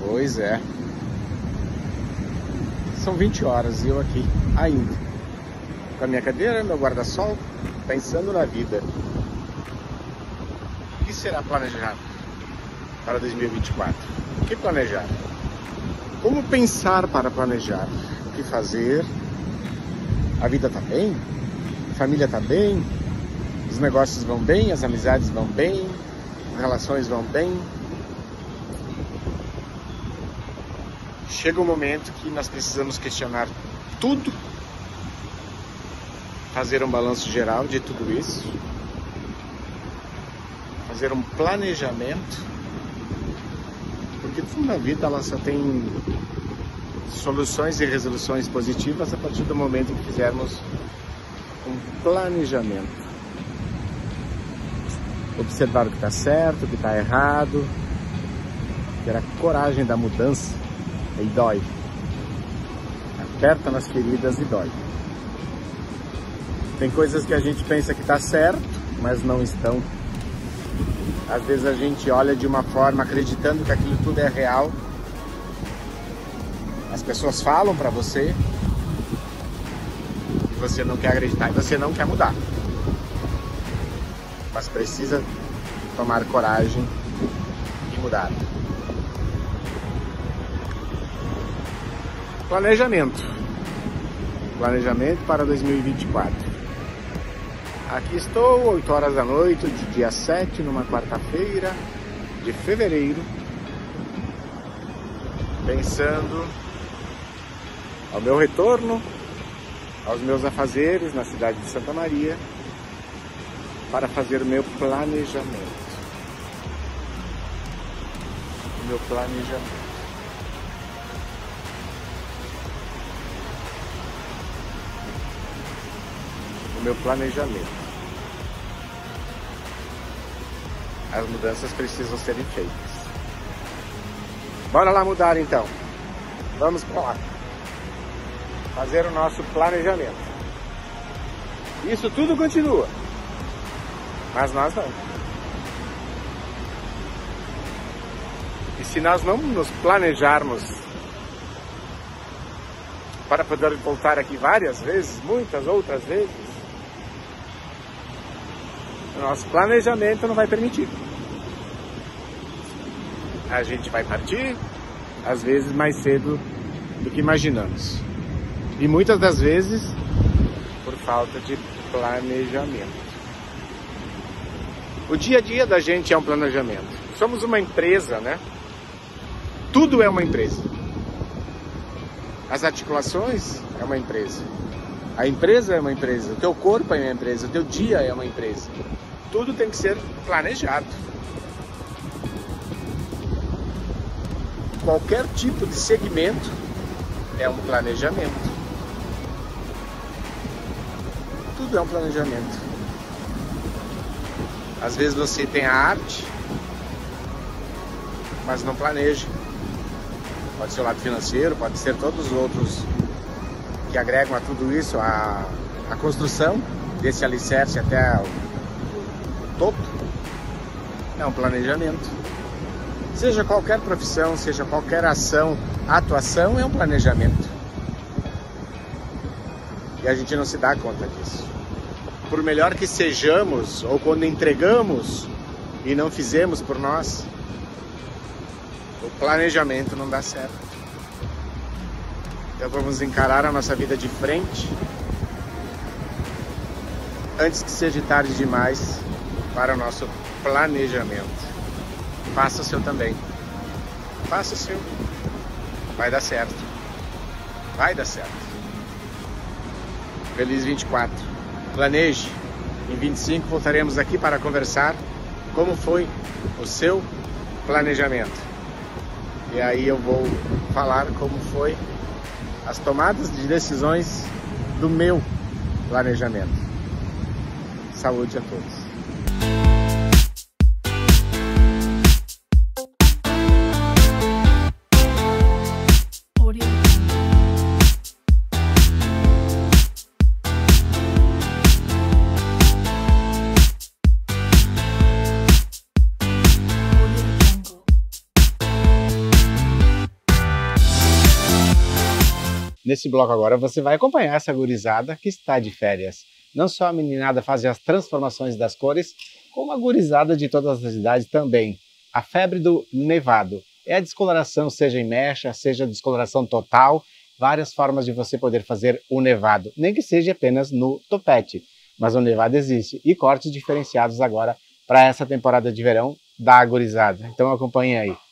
Pois é. São 20 horas e eu aqui ainda. Com a minha cadeira, meu guarda-sol, pensando na vida. O que será planejado para 2024? O que planejar? Como pensar para planejar? O que fazer? A vida tá bem? A família tá bem? Os negócios vão bem? As amizades vão bem? As relações vão bem? Chega um momento que nós precisamos questionar tudo, fazer um balanço geral de tudo isso, fazer um planejamento porque tudo na vida ela só tem soluções e resoluções positivas a partir do momento que fizermos um planejamento. Observar o que está certo, o que está errado, ter a coragem da mudança e dói. Aperta nas feridas e dói. Tem coisas que a gente pensa que está certo, mas não estão. Às vezes a gente olha de uma forma acreditando que aquilo tudo é real. As pessoas falam para você e você não quer acreditar e você não quer mudar. Mas precisa tomar coragem e mudar. Planejamento. Planejamento para 2024. Aqui estou, 8 horas da noite, de dia 7, numa quarta-feira de fevereiro, pensando ao meu retorno, aos meus afazeres na cidade de Santa Maria, para fazer o meu planejamento. O meu planejamento. Meu planejamento. as mudanças precisam serem feitas. Bora lá mudar então. Vamos para lá. Fazer o nosso planejamento. Isso tudo continua. Mas nós não. E se nós não nos planejarmos para poder voltar aqui várias vezes, muitas outras vezes, nosso planejamento não vai permitir. A gente vai partir, às vezes mais cedo do que imaginamos. E muitas das vezes por falta de planejamento. O dia a dia da gente é um planejamento. Somos uma empresa, né? Tudo é uma empresa. As articulações é uma empresa. A empresa é uma empresa. O teu corpo é uma empresa. O teu dia é uma empresa tudo tem que ser planejado. Qualquer tipo de segmento é um planejamento. Tudo é um planejamento. Às vezes você tem a arte, mas não planeja. Pode ser o lado financeiro, pode ser todos os outros que agregam a tudo isso, a, a construção desse alicerce até o topo é um planejamento. Seja qualquer profissão, seja qualquer ação, atuação é um planejamento. E a gente não se dá conta disso. Por melhor que sejamos, ou quando entregamos e não fizemos por nós, o planejamento não dá certo. Então vamos encarar a nossa vida de frente antes que seja tarde demais para o nosso planejamento. Faça o seu também. Faça o seu. Vai dar certo. Vai dar certo. Feliz 24. Planeje. Em 25 voltaremos aqui para conversar como foi o seu planejamento. E aí eu vou falar como foi as tomadas de decisões do meu planejamento. Saúde a todos. Nesse bloco agora você vai acompanhar essa gurizada que está de férias. Não só a meninada faz as transformações das cores, como a gurizada de todas as idades também. A febre do nevado é a descoloração, seja em mecha, seja descoloração total, várias formas de você poder fazer o nevado, nem que seja apenas no topete. Mas o nevado existe e cortes diferenciados agora para essa temporada de verão da gurizada. Então acompanhe aí.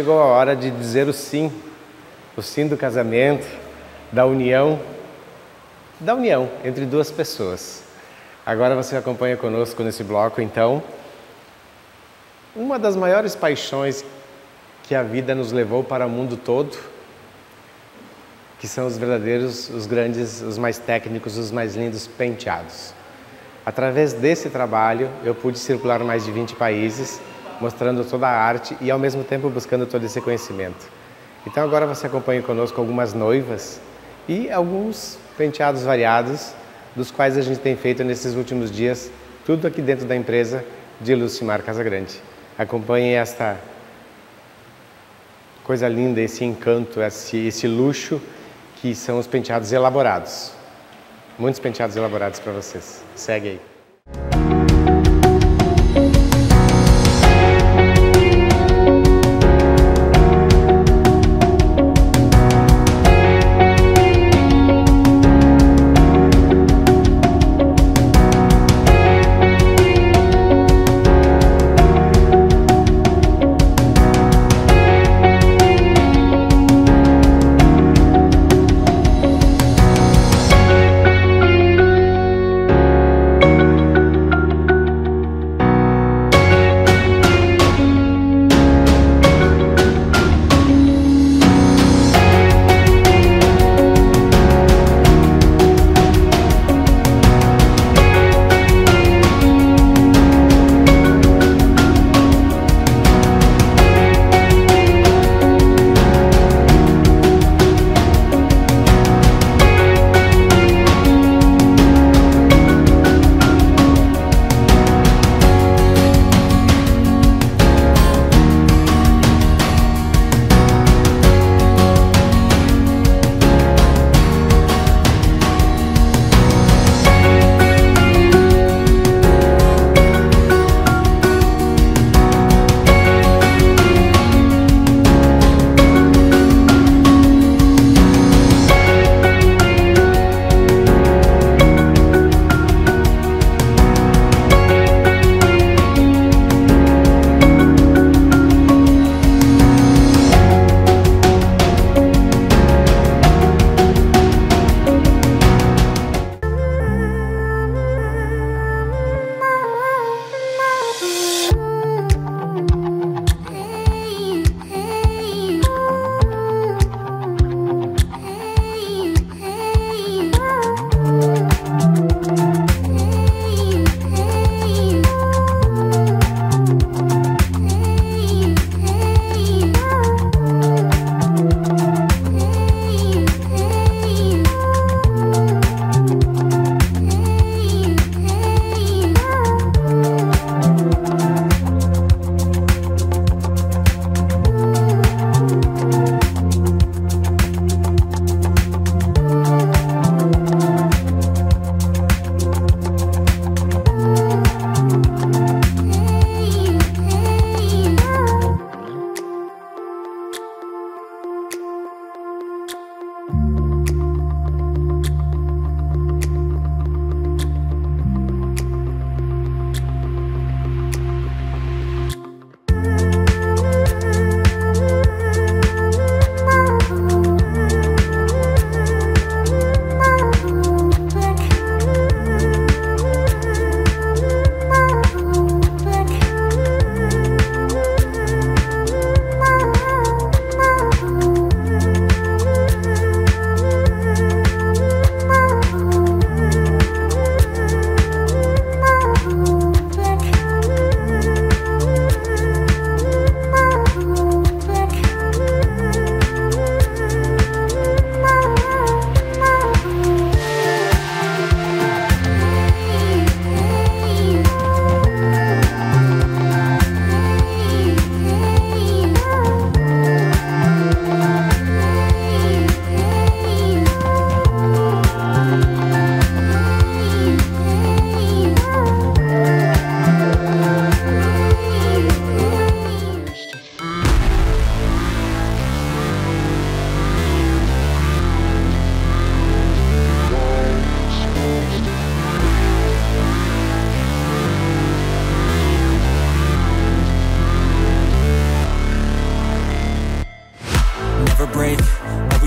Chegou a hora de dizer o sim, o sim do casamento, da união, da união entre duas pessoas. Agora você acompanha conosco nesse bloco, então, uma das maiores paixões que a vida nos levou para o mundo todo, que são os verdadeiros, os grandes, os mais técnicos, os mais lindos penteados. Através desse trabalho, eu pude circular mais de 20 países mostrando toda a arte e ao mesmo tempo buscando todo esse conhecimento. Então agora você acompanha conosco algumas noivas e alguns penteados variados, dos quais a gente tem feito nesses últimos dias, tudo aqui dentro da empresa de Lucimar Casagrande. Acompanhe esta coisa linda, esse encanto, esse, esse luxo que são os penteados elaborados. Muitos penteados elaborados para vocês. Segue aí.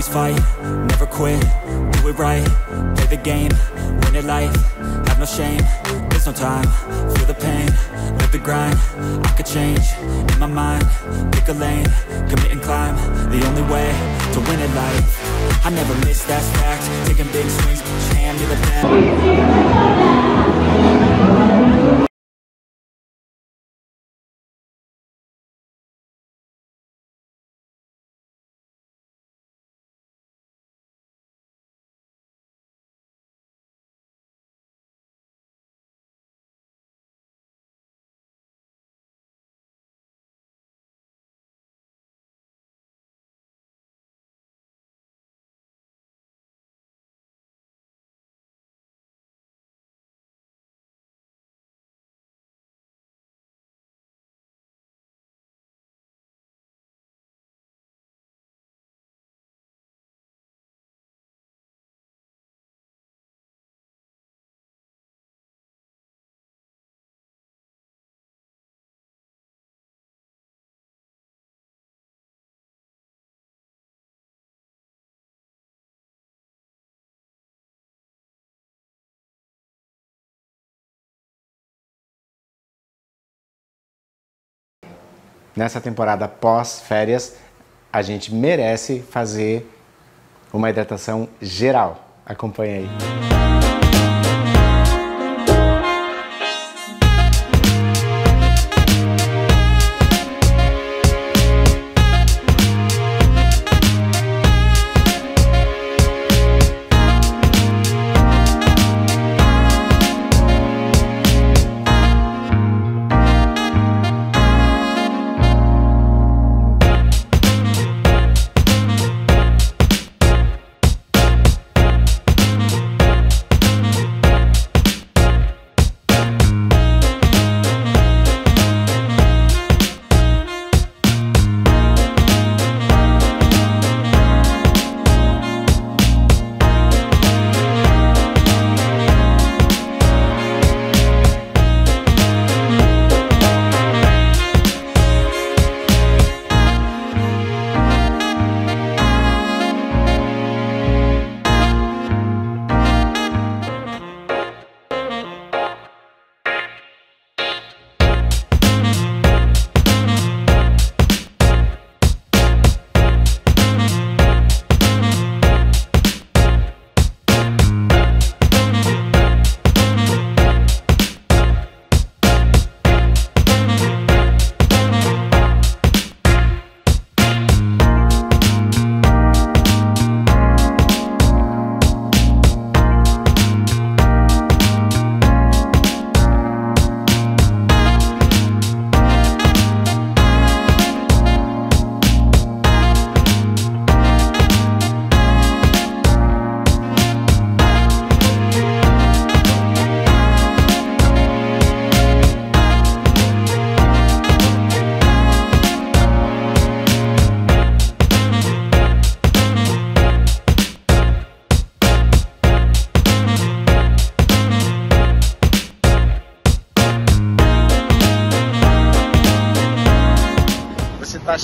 Always fight, never quit, do it right. Play the game, win it life, have no shame. There's no time, feel the pain, live the grind. I could change, in my mind, pick a lane. Commit and climb, the only way to win it life. I never miss, that fact, taking big swings, hand to the back nessa temporada pós-férias, a gente merece fazer uma hidratação geral. Acompanhe aí.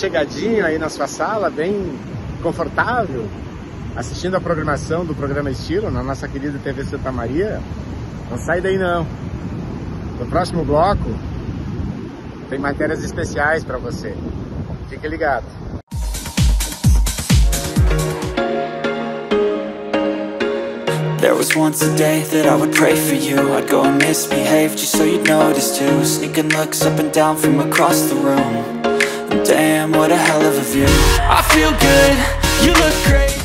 Chegadinho aí na sua sala, bem confortável, assistindo a programação do programa Estilo na nossa querida TV Santa Maria, não sai daí não. No próximo bloco tem matérias especiais para você. Fique ligado. There was once a day that I would pray for you I'd go and misbehave just so you'd notice too Sneaking looks up and down from across the room Damn, what a hell of a view. I feel good, you look great.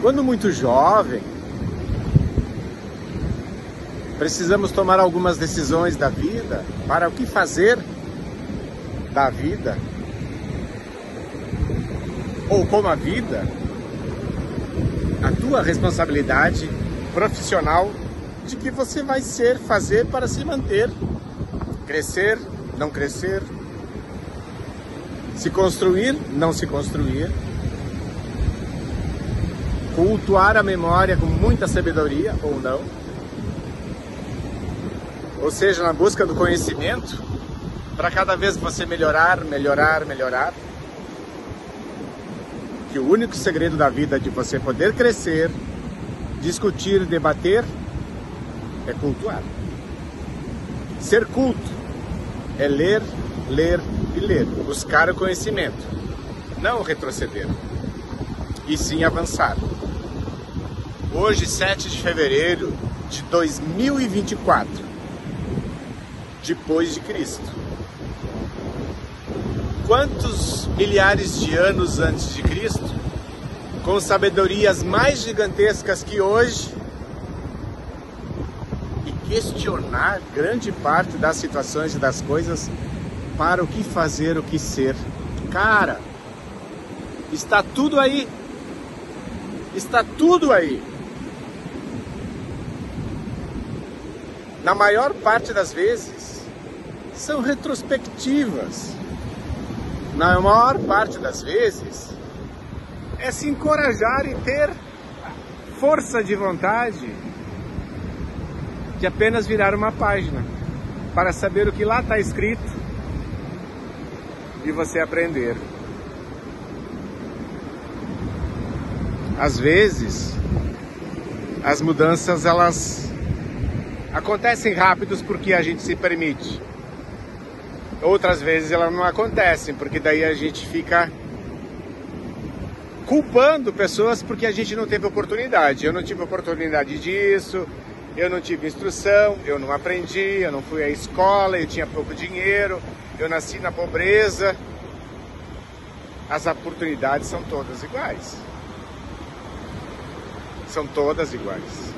Quando muito jovem, precisamos tomar algumas decisões da vida para o que fazer da vida ou como a vida a tua responsabilidade profissional de que você vai ser, fazer para se manter, crescer, não crescer, se construir, não se construir, cultuar a memória com muita sabedoria ou não. ou seja, na busca do conhecimento, para cada vez você melhorar, melhorar, melhorar. Que o único segredo da vida de você poder crescer, discutir, debater, é cultuar. Ser culto é ler, ler e ler, buscar o conhecimento, não retroceder, e sim avançar. Hoje, 7 de fevereiro de 2024, depois de Cristo. Quantos milhares de anos antes de Cristo, com sabedorias mais gigantescas que hoje, e questionar grande parte das situações e das coisas para o que fazer, o que ser. Cara, está tudo aí. Está tudo aí. na maior parte das vezes, são retrospectivas. Na maior parte das vezes, é se encorajar e ter força de vontade de apenas virar uma página para saber o que lá está escrito e você aprender. Às vezes, as mudanças elas acontecem rápidos porque a gente se permite. Outras vezes elas não acontecem, porque daí a gente fica culpando pessoas porque a gente não teve oportunidade. Eu não tive oportunidade disso, eu não tive instrução, eu não aprendi, eu não fui à escola, eu tinha pouco dinheiro, eu nasci na pobreza. As oportunidades são todas iguais. São todas iguais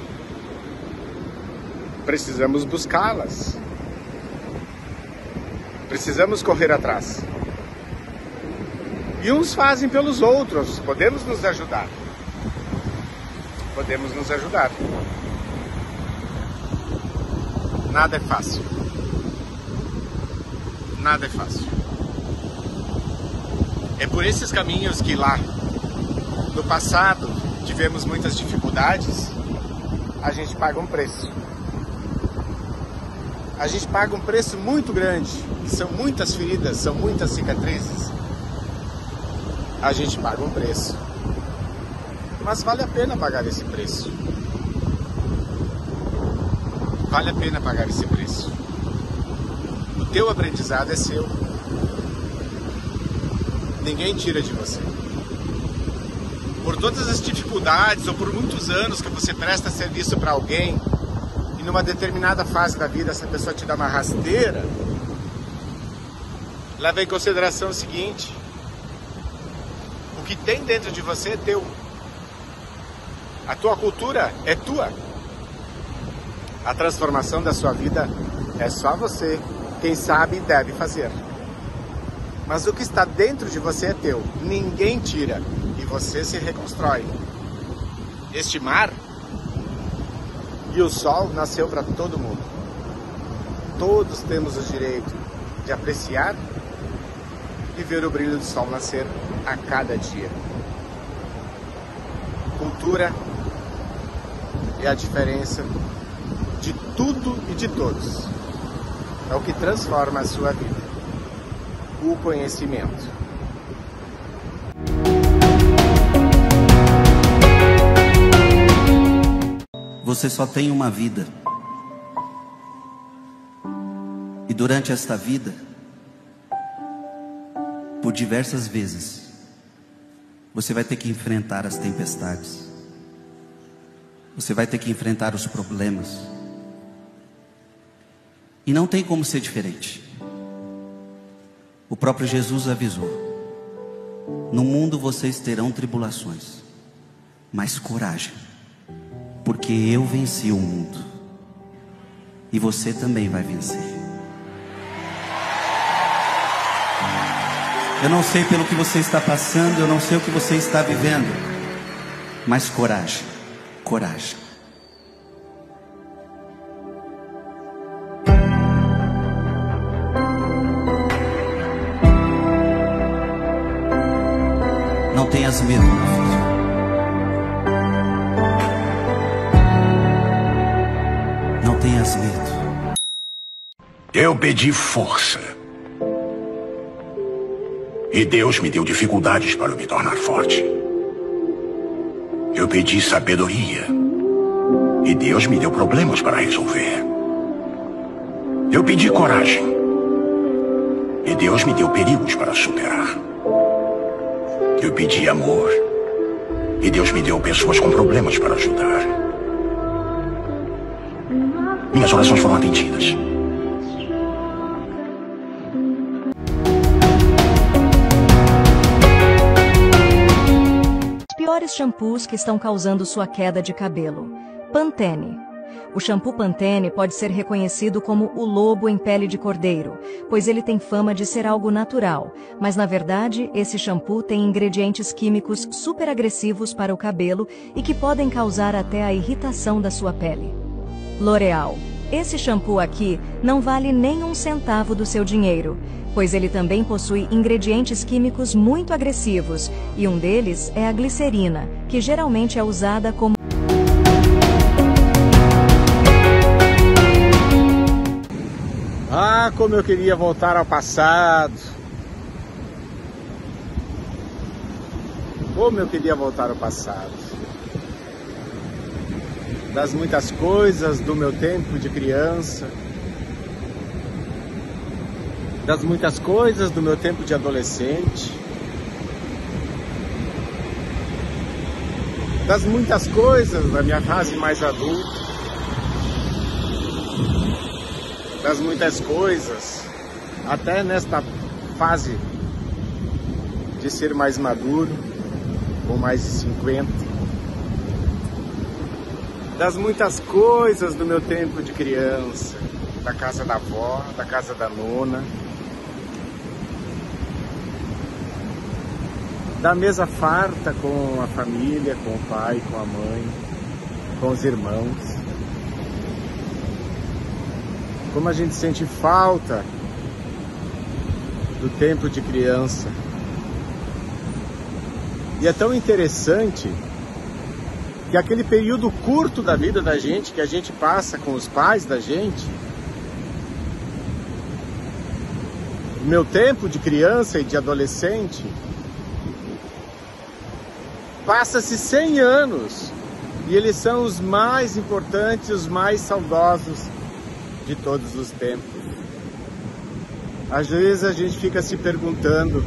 precisamos buscá-las. Precisamos correr atrás. E uns fazem pelos outros, podemos nos ajudar. Podemos nos ajudar. Nada é fácil. Nada é fácil. É por esses caminhos que lá no passado tivemos muitas dificuldades, a gente paga um preço a gente paga um preço muito grande. São muitas feridas, são muitas cicatrizes. A gente paga um preço. Mas vale a pena pagar esse preço. Vale a pena pagar esse preço. O teu aprendizado é seu. Ninguém tira de você. Por todas as dificuldades ou por muitos anos que você presta serviço para alguém, e numa determinada fase da vida essa pessoa te dá uma rasteira, leva em consideração o seguinte: o que tem dentro de você é teu. A tua cultura é tua. A transformação da sua vida é só você quem sabe deve fazer. Mas o que está dentro de você é teu. Ninguém tira e você se reconstrói. Este mar e o sol nasceu para todo mundo. Todos temos o direito de apreciar e ver o brilho do sol nascer a cada dia. Cultura é a diferença de tudo e de todos. É o que transforma a sua vida. O conhecimento. Você só tem uma vida. E durante esta vida, por diversas vezes, você vai ter que enfrentar as tempestades. Você vai ter que enfrentar os problemas. E não tem como ser diferente. O próprio Jesus avisou: No mundo vocês terão tribulações, mas coragem porque eu venci o mundo e você também vai vencer. Eu não sei pelo que você está passando, eu não sei o que você está vivendo, mas coragem, coragem. Não tenhas medo, meu filho. tenhas medo. Eu pedi força. E Deus me deu dificuldades para me tornar forte. Eu pedi sabedoria. E Deus me deu problemas para resolver. Eu pedi coragem. E Deus me deu perigos para superar. Eu pedi amor. E Deus me deu pessoas com problemas para ajudar. Minhas orações foram atendidas. Piores shampoos que estão causando sua queda de cabelo. Pantene. O shampoo Pantene pode ser reconhecido como o lobo em pele de cordeiro, pois ele tem fama de ser algo natural, mas na verdade esse shampoo tem ingredientes químicos super agressivos para o cabelo e que podem causar até a irritação da sua pele. L'Oreal. Esse shampoo aqui não vale nem um centavo do seu dinheiro, pois ele também possui ingredientes químicos muito agressivos, e um deles é a glicerina, que geralmente é usada como Ah, como eu queria voltar ao passado. Como eu queria voltar ao passado. Das muitas coisas do meu tempo de criança. Das muitas coisas do meu tempo de adolescente. Das muitas coisas da minha fase mais adulta. das muitas coisas, até nesta fase de ser mais maduro, com mais de 50, das muitas coisas do meu tempo de criança, da casa da avó, da casa da nona, da mesa farta com a família, com o pai, com a mãe, com os irmãos. Como a gente sente falta do tempo de criança. E é tão interessante que aquele período curto da vida da gente, que a gente passa com os pais da gente, o meu tempo de criança e de adolescente, passa-se 100 anos e eles são os mais importantes, os mais saudosos de todos os tempos. Às vezes a gente fica se perguntando: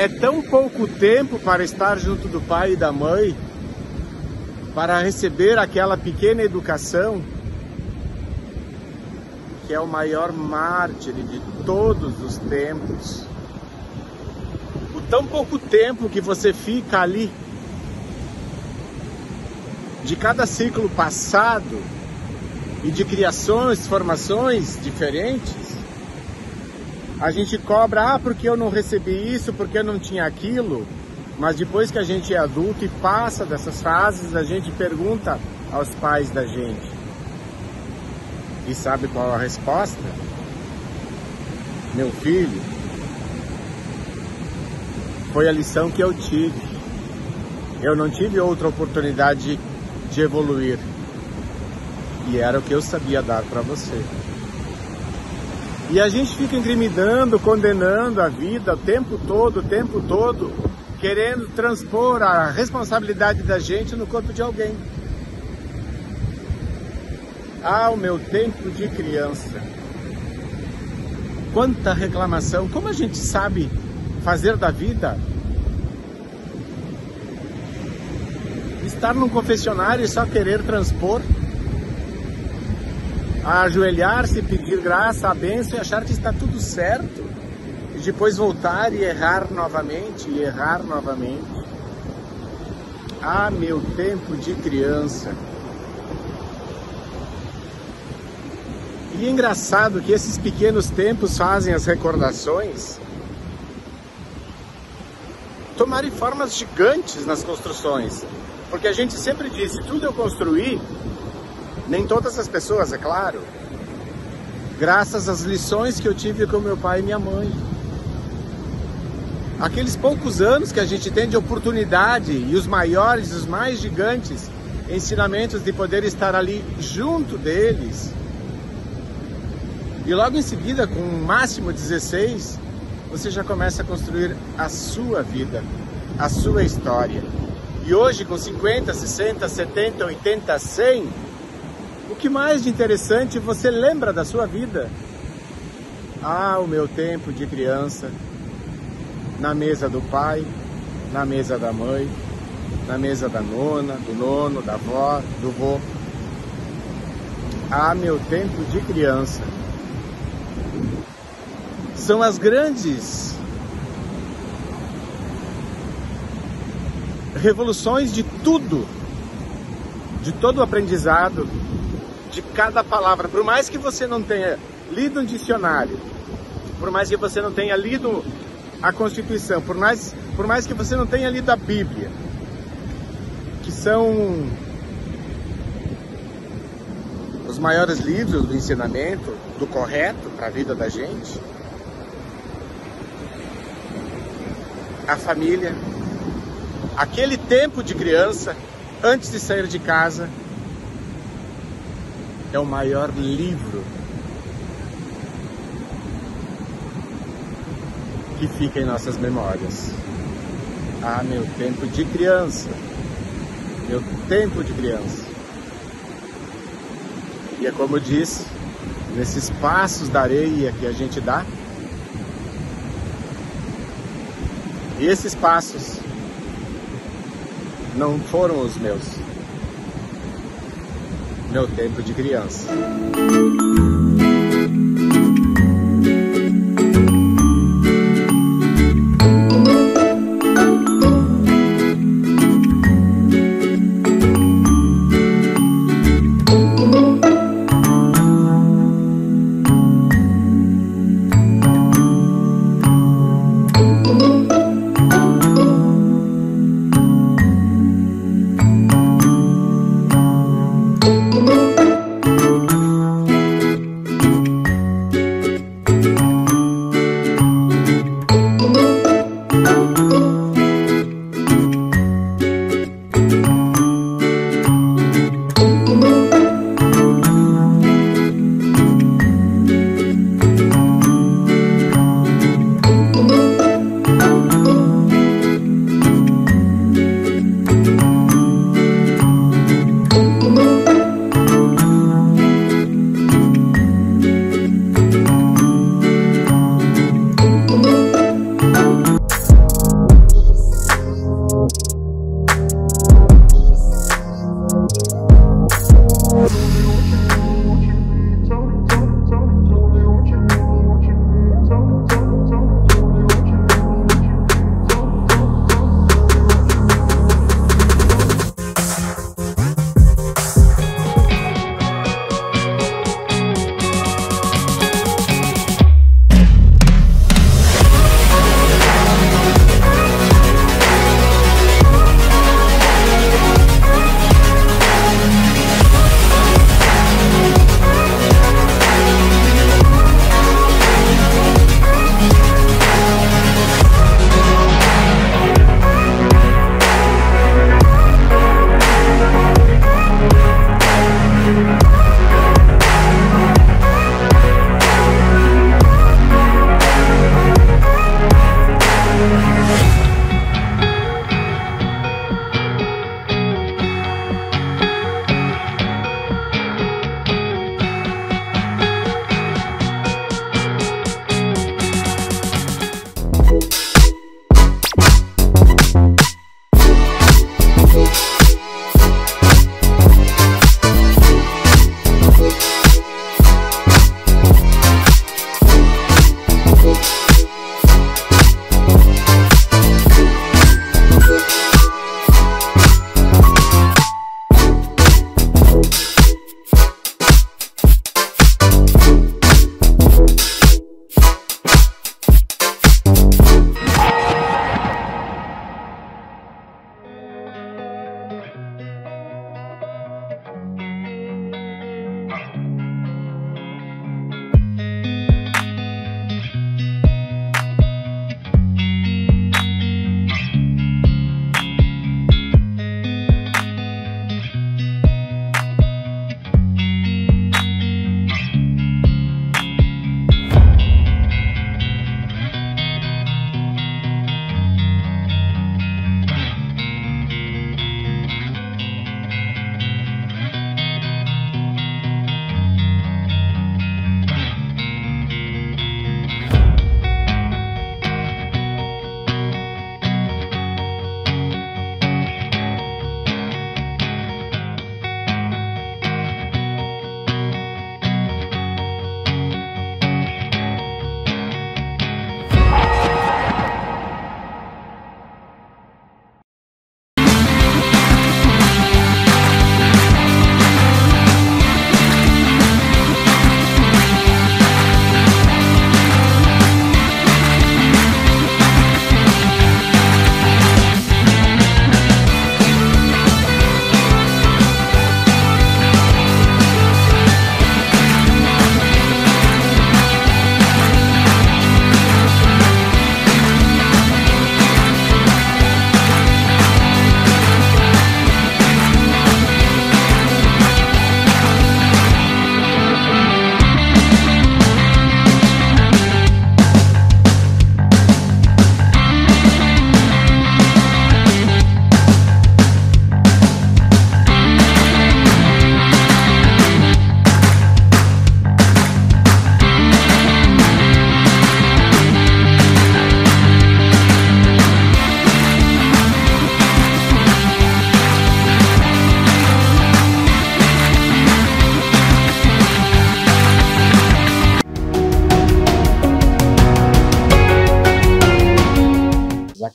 é tão pouco tempo para estar junto do pai e da mãe, para receber aquela pequena educação, que é o maior mártir de todos os tempos. O tão pouco tempo que você fica ali, de cada ciclo passado, e de criações, formações diferentes, a gente cobra, ah, porque eu não recebi isso, porque eu não tinha aquilo, mas depois que a gente é adulto e passa dessas fases, a gente pergunta aos pais da gente. E sabe qual a resposta? Meu filho, foi a lição que eu tive. Eu não tive outra oportunidade de, evoluir. E era o que eu sabia dar para você. E a gente fica incriminando, condenando a vida o tempo todo, o tempo todo, querendo transpor a responsabilidade da gente no corpo de alguém. Ah, o meu tempo de criança. Quanta reclamação. Como a gente sabe fazer da vida? Estar num confessionário e só querer transpor ajoelhar-se, pedir graça, a bênção e achar que está tudo certo, e depois voltar e errar novamente, e errar novamente. Ah, meu tempo de criança. E é engraçado que esses pequenos tempos fazem as recordações tomarem formas gigantes nas construções. Porque a gente sempre disse, tudo eu construí nem todas as pessoas, é claro. Graças às lições que eu tive com meu pai e minha mãe. Aqueles poucos anos que a gente tem de oportunidade e os maiores, os mais gigantes ensinamentos de poder estar ali junto deles, E logo em seguida, com o máximo 16, você já começa a construir a sua vida, a sua história. E hoje, com 50, 60, 70, 80, 100, o que mais de interessante você lembra da sua vida? Ah, o meu tempo de criança, na mesa do pai, na mesa da mãe, na mesa da nona, do nono, da avó, do vô. Ah, meu tempo de criança. São as grandes revoluções de tudo, de todo o aprendizado, de cada palavra. Por mais que você não tenha lido um dicionário, por mais que você não tenha lido a Constituição, por mais, por mais que você não tenha lido a Bíblia, que são os maiores livros do ensinamento, do correto para a vida da gente, a família, aquele tempo de criança, antes de sair de casa, é o maior livro que fica em nossas memórias. Ah, meu tempo de criança. Meu tempo de criança. E é como disse, nesses passos da areia que a gente dá, esses passos não foram os meus. Meu tempo de criança.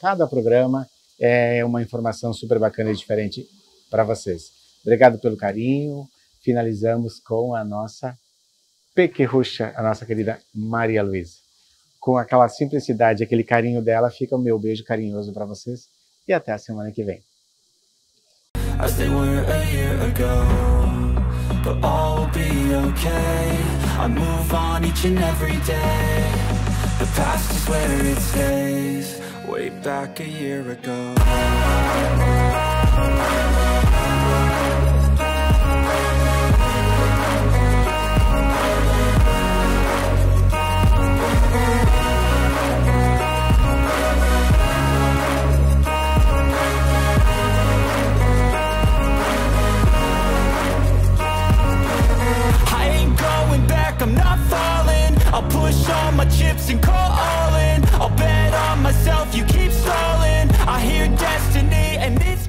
Cada programa é uma informação super bacana e diferente para vocês. Obrigado pelo carinho. Finalizamos com a nossa pequerrucha, a nossa querida Maria Luísa. Com aquela simplicidade, aquele carinho dela, fica o meu beijo carinhoso para vocês e até a semana que vem. The past is where it stays, way back a year ago. I'll push all my chips and call all in. I'll bet on myself, you keep stalling. I hear destiny and it's